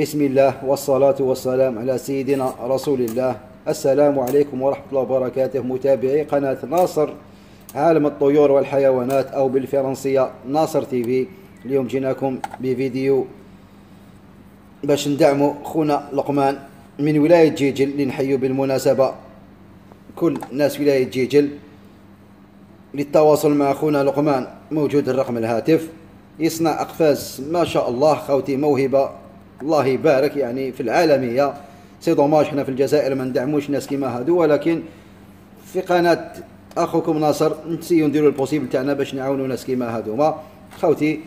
بسم الله والصلاة والسلام على سيدنا رسول الله السلام عليكم ورحمة الله وبركاته متابعي قناة ناصر عالم الطيور والحيوانات أو بالفرنسية ناصر تي في اليوم جيناكم بفيديو باش ندعموا خونا لقمان من ولاية جيجل اللي نحيوا بالمناسبة كل ناس ولاية جيجل للتواصل مع خونا لقمان موجود الرقم الهاتف يصنع أقفاص ما شاء الله خوتي موهبة الله يبارك يعني في العالمية. c'est dommage حنا في الجزائر ما ندعموش ناس كيما هادو ولكن في قناة أخوكم ناصر نسيو نديرو ال possible تاعنا باش نعاونو ناس كيما هادوما. خوتي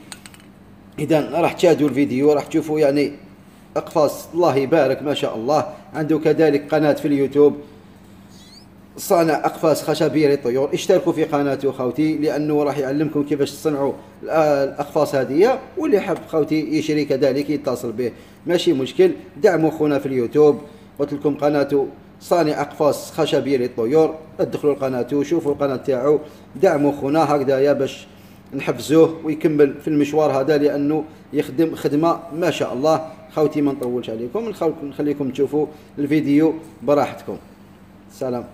إذا راح تشاهدوا الفيديو راح تشوفوا يعني أقفاص. الله يبارك ما شاء الله. عنده كذلك قناة في اليوتيوب. صانع اقفاص خشبيه للطيور. اشتركوا في قناته خوتي لأنه راح يعلمكم كيفاش تصنعوا الاقفاص هذه واللي حاب خوتي يشري كذلك يتصل به. ماشي مشكل دعموا خونا في اليوتيوب. قلت لكم قناته صانع اقفاص خشبيه للطيور. ادخلوا القناة شوفوا القناة تاعو. دعموا خونا هكذايا باش نحفزوه ويكمل في المشوار هذا لأنه يخدم خدمة ما شاء الله. خوتي ما نطولش عليكم نخليكم تشوفوا الفيديو براحتكم. سلام.